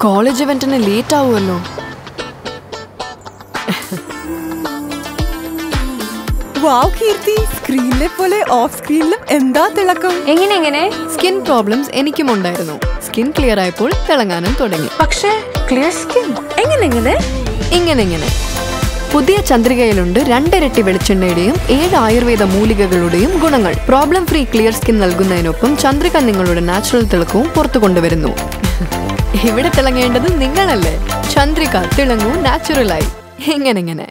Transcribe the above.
College ഇവന്റിന് late ആവുമല്ലോ. വാവ് കീർത്തി. സ്ക്രീനിലെ പോലെ of സ്ക്രീനിലും എന്താ തിളക്കം? എങ്ങനെ എങ്ങനെ? സ്കിൻ പ്രോബ്ലംസ് എനിക്കും ഉണ്ടായിരുന്നു. സ്കിൻ ക്ലിയർ ആയപ്പോൾ തിളങ്ങാനും തുടങ്ങി. പക്ഷേ ക്ലിയർ സ്കിൻ എങ്ങനെ എങ്ങനെ? ഇങ്ങനെ ഇങ്ങനെ. പുതിയ ചന്ദ്രികയിലുണ്ട് രണ്ടിരട്ടി വെളിച്ചെണ്ണയുടെയും ഏഴ് ആയുർവേദ മൂലികകളുടെയും ഗുണങ്ങൾ. പ്രോബ്ലം ഫ്രീ ക്ലിയർ സ്കിൻ നൽകുന്നതിനൊപ്പം ചന്ദ്രിക നിങ്ങളുടെ നാച്ചുറൽ തിളക്കവും പുറത്തു കൊണ്ടുവരുന്നു. ഇവിടെ തിളങ്ങേണ്ടത് നിങ്ങളല്ലേ? ചന്ദ്രിക തിളങ്ങൂ നാച്ചുറലായി എങ്ങനെങ്ങനെ ഇങ്ങനെ.